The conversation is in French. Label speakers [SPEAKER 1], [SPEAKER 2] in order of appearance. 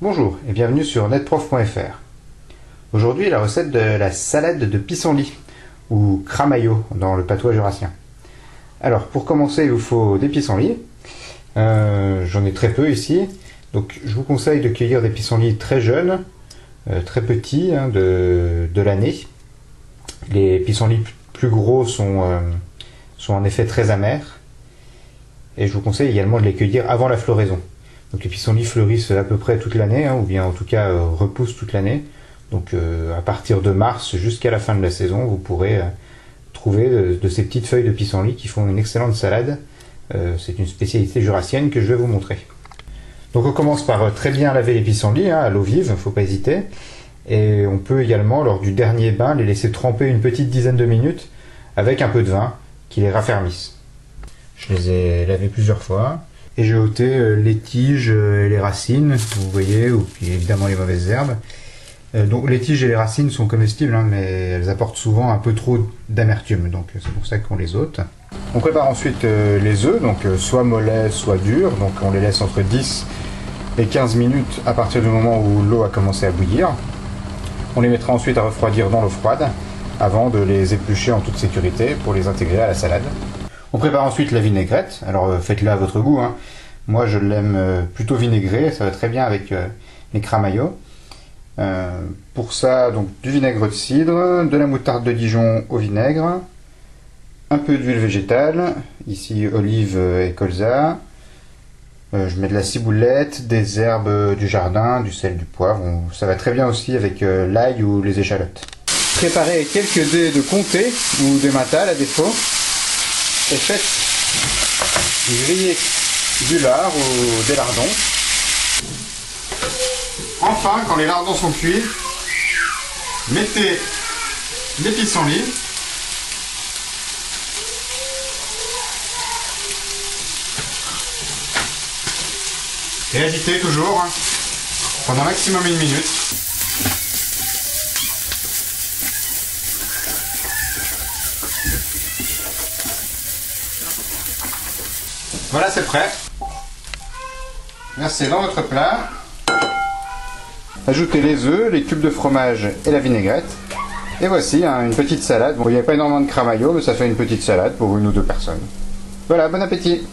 [SPEAKER 1] Bonjour et bienvenue sur netprof.fr. Aujourd'hui la recette de la salade de pissenlit ou cramaillot dans le patois jurassien. Alors pour commencer il vous faut des pissenlits. Euh, J'en ai très peu ici. Donc je vous conseille de cueillir des pissenlits très jeunes, euh, très petits hein, de, l'année. Les pissenlits plus gros sont, euh, sont en effet très amers. Et je vous conseille également de les cueillir avant la floraison. Donc les pissenlits fleurissent à peu près toute l'année, hein, ou bien en tout cas euh, repoussent toute l'année. Donc euh, à partir de mars jusqu'à la fin de la saison, vous pourrez euh, trouver de, ces petites feuilles de pissenlit qui font une excellente salade. C'est une spécialité jurassienne que je vais vous montrer. Donc on commence par très bien laver les pissenlits hein, à l'eau vive, faut pas hésiter. Et on peut également, lors du dernier bain, les laisser tremper une petite dizaine de minutes avec un peu de vin qui les raffermisse. Je les ai lavés plusieurs fois. Et j'ai ôté euh, les tiges euh, et les racines, vous voyez, ou puis évidemment les mauvaises herbes. Euh, donc les tiges et les racines sont comestibles, hein, mais elles apportent souvent un peu trop d'amertume, donc c'est pour ça qu'on les ôte. On prépare ensuite les œufs, donc soit mollets, soit durs, donc on les laisse entre 10 et 15 minutes à partir du moment où l'eau a commencé à bouillir. On les mettra ensuite à refroidir dans l'eau froide avant de les éplucher en toute sécurité pour les intégrer à la salade. On prépare ensuite la vinaigrette. Alors euh, faites-la à votre goût. hein. Moi je l'aime euh, plutôt vinaigrée, ça va très bien avec euh, les cramaillots. Pour ça, donc du vinaigre de cidre, de la moutarde de Dijon au vinaigre, un peu d'huile végétale, ici olive et colza. Je mets de la ciboulette, des herbes du jardin, du sel, du poivre. Ça va très bien aussi avec l'ail ou les échalotes. Préparez quelques dés de comté ou de matal à défaut faites griller du lard ou des lardons. Enfin, quand les lardons sont cuits, mettez les pissenlits. Et agitez toujours hein, pendant maximum une minute. Voilà, c'est prêt. Versez dans votre plat. Ajoutez les œufs, les cubes de fromage et la vinaigrette. Et voici hein, une petite salade. Bon, il n'y a pas énormément de cramaillot, mais ça fait une petite salade pour une ou deux personnes. Voilà, bon appétit